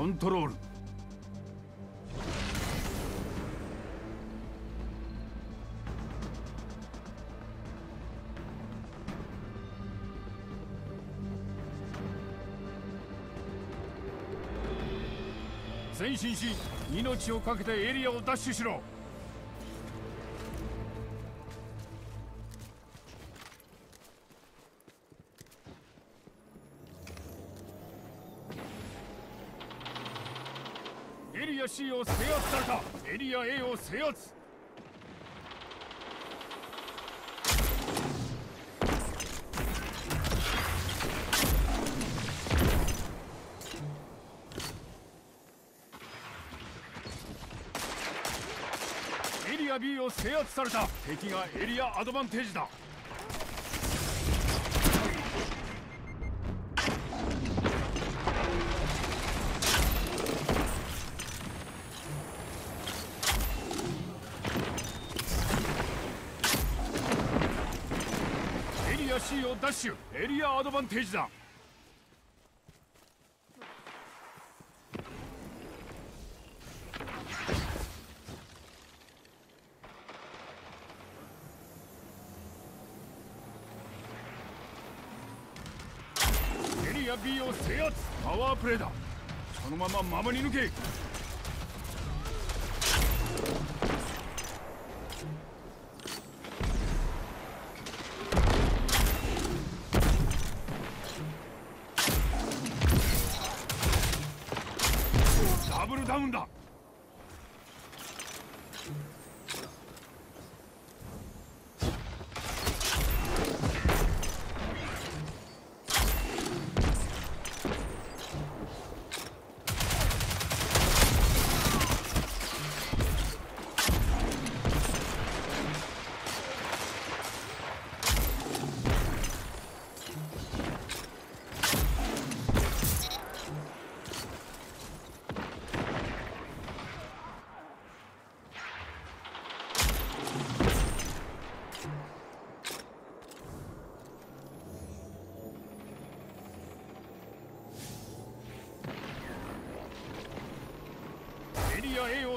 コントロール。前進し命を懸けてエリアを奪取しろ。リア C を制圧されたエリア A を制圧エリア B を制圧された。敵がエリアアドバンテージだ。C をダッシュエリアアドバンテージだ。エリア B を制圧。パワープレイだ。そのまま守り抜け。ダブ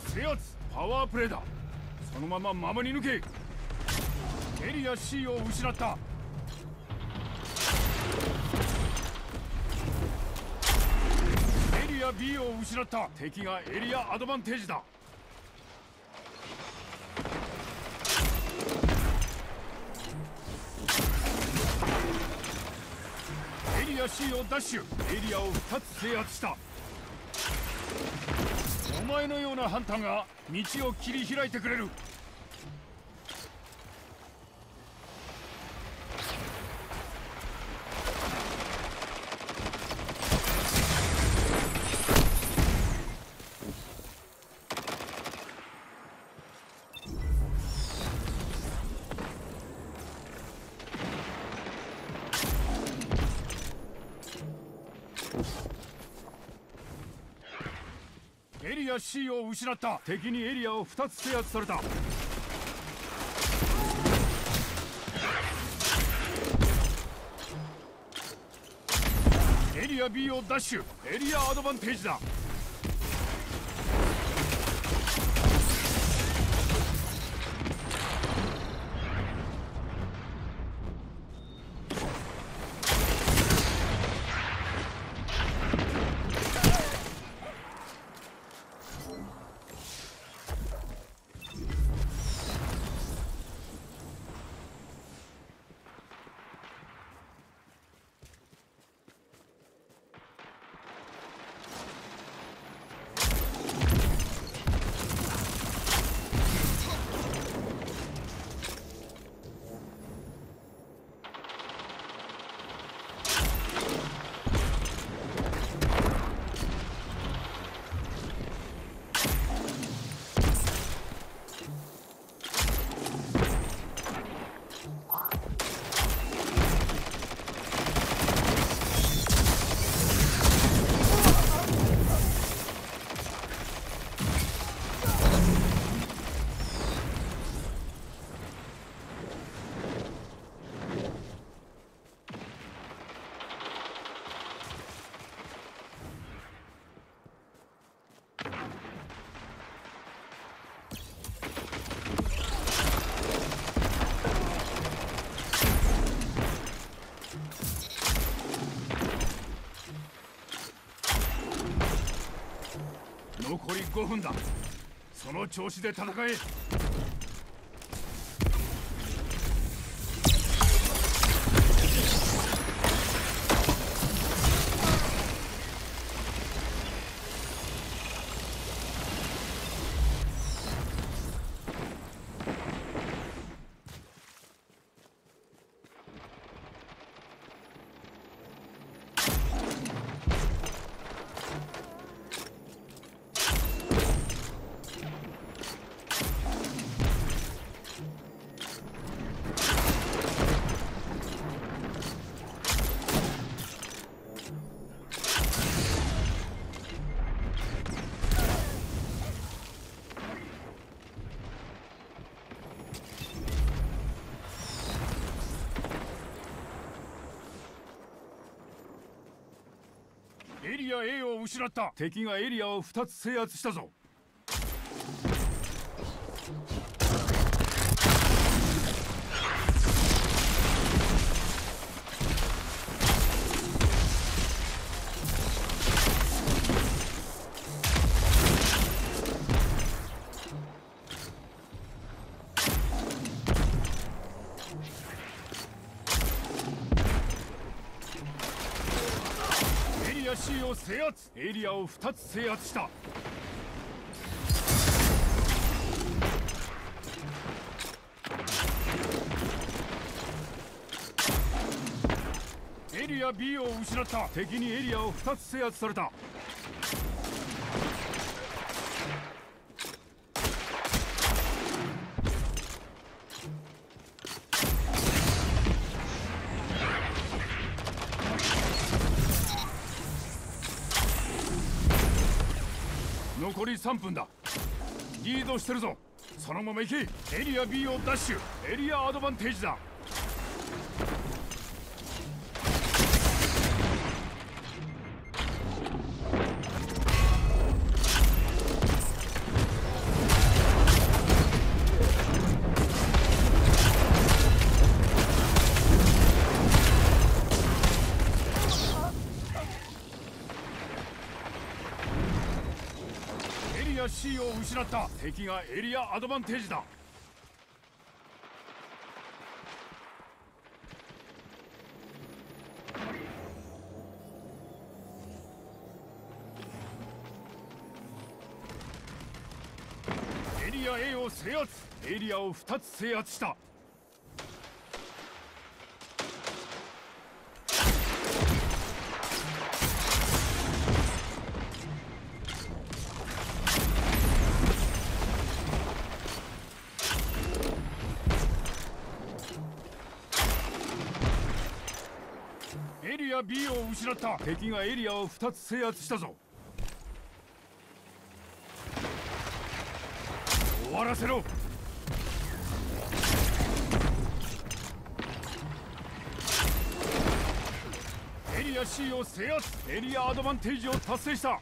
制圧。パワープレイだ。そのまま守り抜け。エリア C を失った。エリア B を失った。敵がエリアアドバンテージだ。エリア C をダッシュ。エリアを2つ制圧した。お前のようなハンターが道を切り開いてくれる。ア C を失った。敵にエリアを2つ制圧された。エリア B を奪取エリアアドバンテージだ。残り5分だ。その調子で戦え。エリア A を失った。敵がエリアを2つ制圧したぞ。制圧。エリアを2つ制圧した。エリア B を失った。敵にエリアを2つ制圧された。残り3分だ。リードしてるぞ。そのまま行けエリア B をダッシュ。エリアアドバンテージだ。ア C を失った。敵がエリアアドバンテージだ。エリア A を制圧。エリアを2つ制圧した。ア B を失った。敵がエリアを2つ制圧したぞ。終わらせろ。エリア C を制圧。エリアアドバンテージを達成した。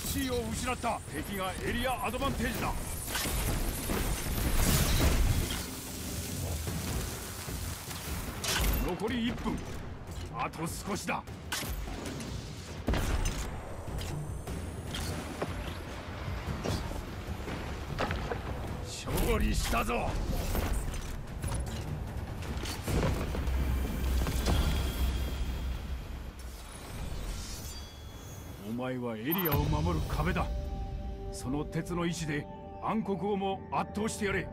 C を失った。敵がエリアアドバンテージだ。残り1分。あと少しだ。勝利したぞ。前はエリアを守る壁だ。その鉄の意志で暗黒をも圧倒してやれ。